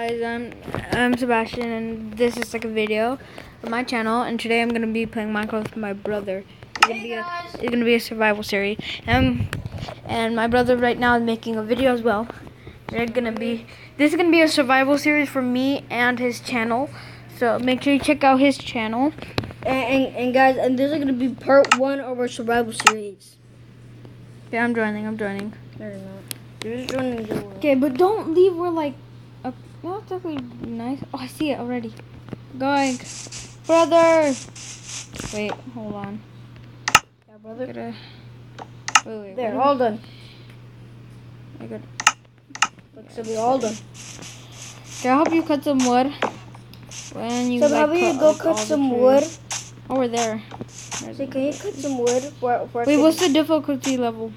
Guys, I'm, I'm Sebastian, and this is like a video of my channel. And today I'm gonna be playing Minecraft with my brother. It's gonna, be, a, it's gonna be a survival series. Um, and my brother right now is making a video as well. They're gonna be this is gonna be a survival series for me and his channel. So make sure you check out his channel. And, and, and guys, and this is gonna be part one of our survival series. Yeah, I'm joining. I'm joining. No, you're not. You're just joining. Okay, but don't leave. We're like, No, it's actually nice. Oh, I see it already. Going, brother. Wait, hold on. Yeah, brother. Gotta. Wait, wait. There, all done. I got. Look, so we all done. Can I help you cut some wood? When you So like, about you go like, cut some wood? Oh, we're there. Say, can you cut some wood for for? Wait, what's the difficulty level?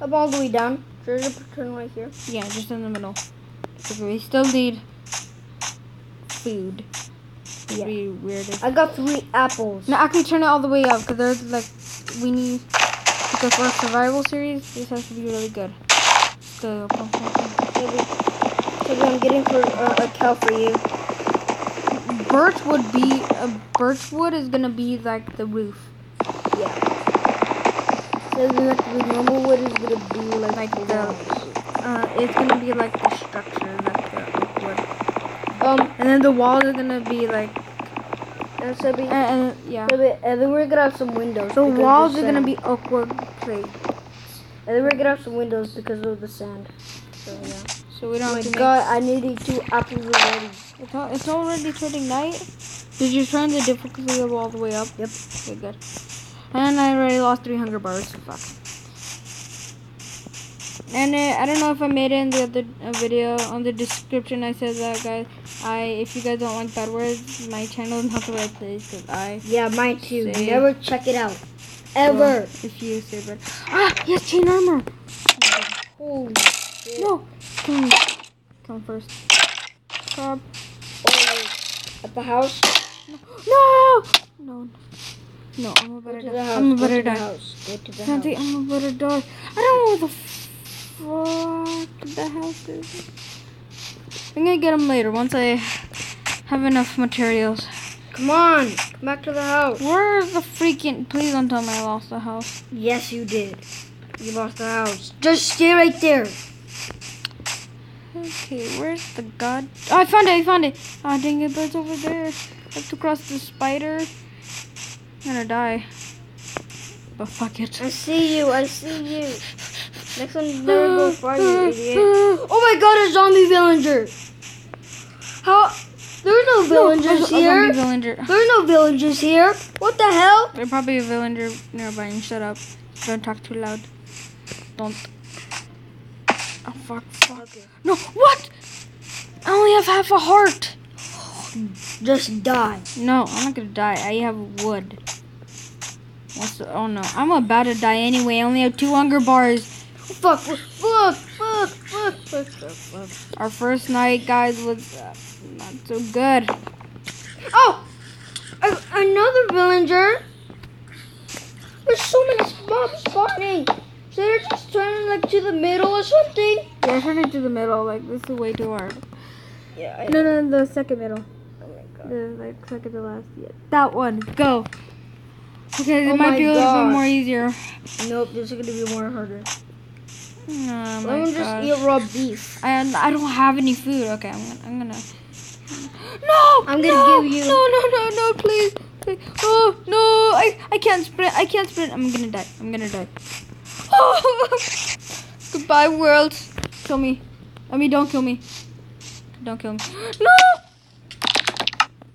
up all the way down? There's a turn right here. Yeah, just in the middle. Okay, we still need food. Yeah. Be. I got three apples. No, actually turn it all the way up because there's like we need because for a survival series this has to be really good. So. So I'm getting for uh, a cow for you. birch would be uh, birch wood is gonna be like the roof, Yeah. So the, like, the normal wood is gonna be like, like the the. Uh, it's gonna be like the structure like the wood, Um, and then the walls are gonna be like and so be, and, and yeah. so be, and then we're gonna have some windows. The walls are gonna be awkward plate, And then we're gonna have some windows because of the sand. So yeah. so we don't Oh my god, I needed two apples already. It's, al- it's already turning night. Did you turn the difficulty level all the way up? Yep. Okay, good. And I already lost three hunger bars. Fuck. And uh, I don't know if I made it in the other uh, video on the description. I said that guys, I if you guys don't like bad words, my channel is not the right place because I Yeah, mine too. Never check it out. Ever. if you say bad. Ah, yes, chain armor. Holy shit. No, come, come first. Crab. Oh, at the house. No, no, no. I'm Go about to to die. I'm Go about to to the die. house. Go to the Santi, house. I'm about to die. I don't know what the fuck the house is. I'm gonna get them later once I have enough materials. Come on. Come back to the house. Where's the freaking? Please don't tell me I lost the house. Yes, you did. You lost the house. Just stay right there. Okay, where's the god? Oh, I found it! I found it! Ah, dang it, bird's over there. I have to cross the spider. I'm gonna die. But fuck it. I see you. I see you. Next one, never go far, you idiot. Oh my god, a zombie villager. How? There's no villagers a, a zombie here. villager. There's no villagers here. What the hell? There's probably a villager nearby. And shut up. Don't talk too loud. Don't. Oh fuck! Fuck! No! What? I only have half a heart. Just die. No, I'm not gonna die. I have wood. What's the, oh no, I'm about to die anyway. I only have two hunger bars. Fuck, fuck, fuck, fuck, fuck, fuck, fuck. Our first night, guys, was uh, not so good. Oh! A- another villager? There's so many mobs spawning. So they're just turning like to the middle or something? Yeah, turn it to the middle. Like this is way too hard. Yeah, I No, no, the second middle. Oh my god. The like second to last. Yeah, that one. Go. Okay, it Oh might be a little bit more easier. Nope, this is gonna be more harder. Oh Let me just eat raw beef. And I don't have any food. Okay, I'm gonna. I'm gonna. No! I'm gonna no, give you- No, no, no, no, please. please. Oh no! I I can't sprint. I can't sprint. I'm gonna die. I'm gonna die. Oh! Goodbye, world. Kill me. I mean, don't kill me. Don't kill me. No!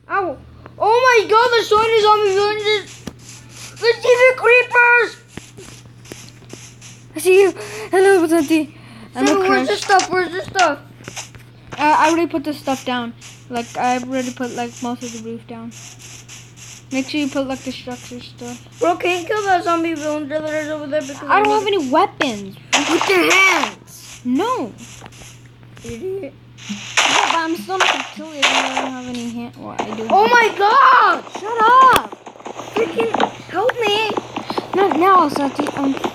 Ow! Oh my god, there's so many zombie villagers! There's even creepers! I see you. Hello, Basanti. I'm where's the stuff? Where's the stuff? Uh, I already put the stuff down. Like I already put like most of the roof down. Make sure you put like the structure stuff. Bro, can you kill that zombie villager that is over there? Because I don't have any weapons. With your hands! No. Idiot. Yeah, but I'm still not gonna kill you. I don't have any hand. Well, I do. Oh my god! Shut up! Freaking help me! Not now, Santi. I'm freaking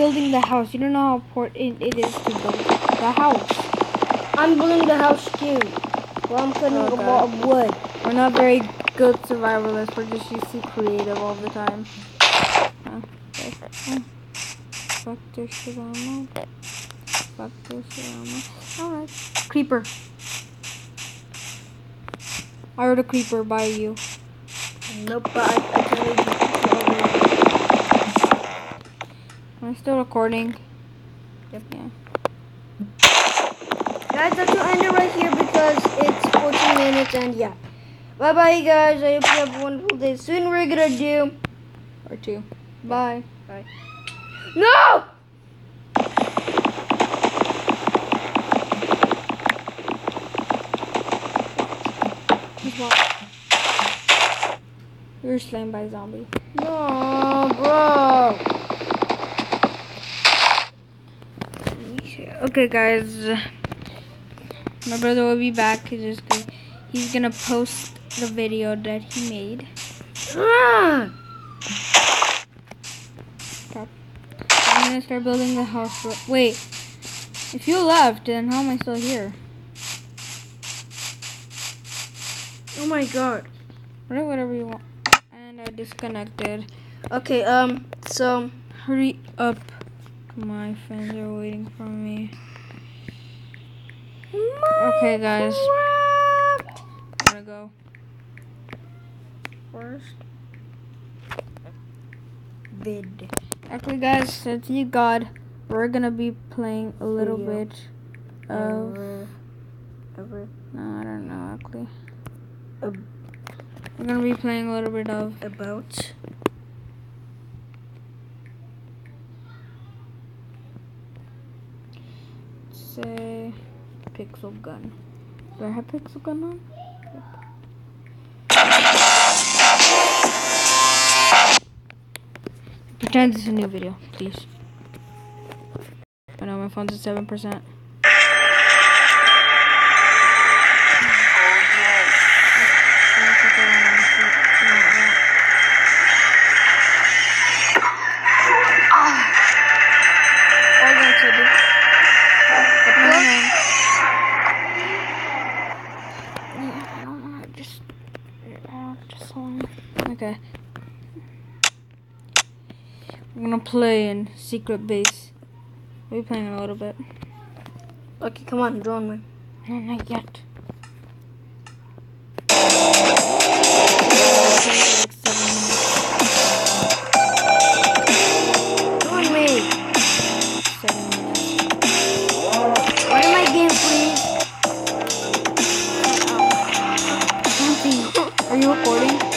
building the house. You don't know how important it is to build the house. I'm building the house too. Well, I'm cutting Oh, a God. lot of wood. We're not very good survivalists. We're just usually creative all the time. Uh, fuck, this shit. Fuck this shit. Alright. Creeper. I heard a creeper by you. Nope, but I, I can leave you. Am I still recording? Yep. Yeah. Guys, I have to end it right here because it's 14 minutes and yeah. Bye bye, guys. I hope you have a wonderful day. Soon we're gonna do. Or two. Bye. Bye. No! You're slain by a zombie. No, bro. Okay, guys. My brother will be back. He's just gonna, he's gonna post the video that he made. Ah! I'm gonna start building the house. Wait, if you left, then how am I still here? Oh my god. Write whatever you want. And I disconnected. Okay, um, so. Hurry up. My friends are waiting for me. Okay, guys. I'm gonna go. First. Vid. Actually, guys, since you God, we're gonna be playing a little Video. bit of. Ever. Ever. No, I don't know, actually. We're gonna be playing a little bit of. About. pixel gun. Do I have pixel gun on? Yep. Pretend this is a new video, please. I know my phone's at 7%. I'm gonna play in secret base. We'll be playing a little bit. Okay, come on, join me. No, not yet. Join me. Seven minutes. Why am I game, please? Something. Are you recording?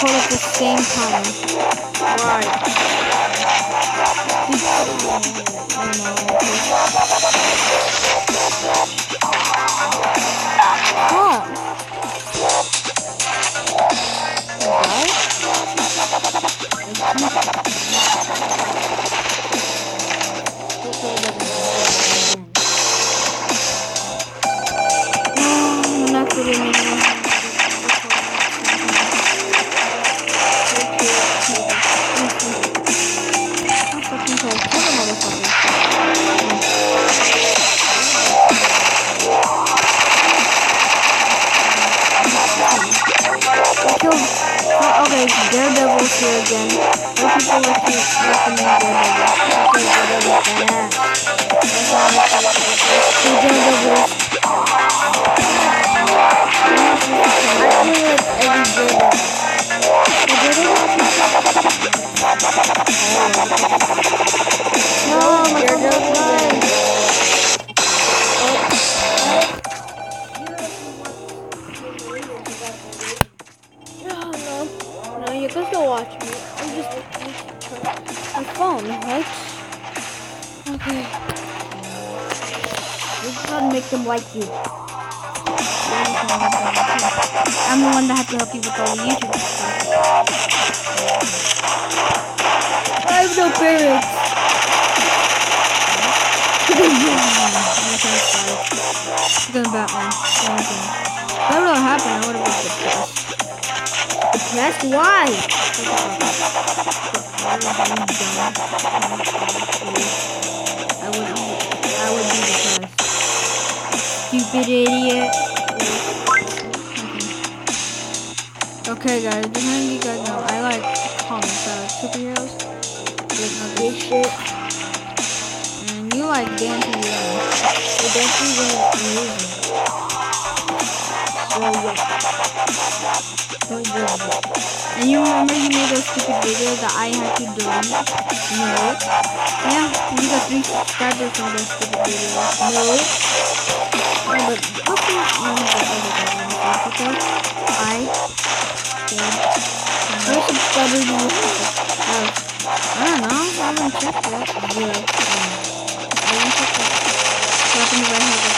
And you gotta record at the same time. Right. What? More people like to recommend Daredevil. Okay, no. No, you can still watch me. I'm just my phone, right? Okay. You just gotta make them like you. I'm the one that has to help you with all the YouTube stuff. I have no parents. I'm of Batman. That would have happened, I would have been depressed. That's why. I would, I would be depressed. Stupid idiot. Okay, guys, just letting you guys know, I like comics, I like superheroes. Like This shit. And you like dancing around. The dances are amazing. So yeah. Don't. And you remember you made those stupid videos that I had to delete? No. Yeah, you got three subscribers from those stupid videos. No. Oh, but the other the Facebook I did. How many do you? Oh, I don't know. I haven't checked that. Zero. I haven't checked that. What happens if I have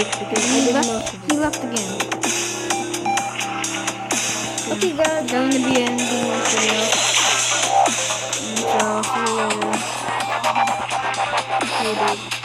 roof because He left, he left again. Okay guys. Going to be ending this video. And so, see you later. Okay, dude.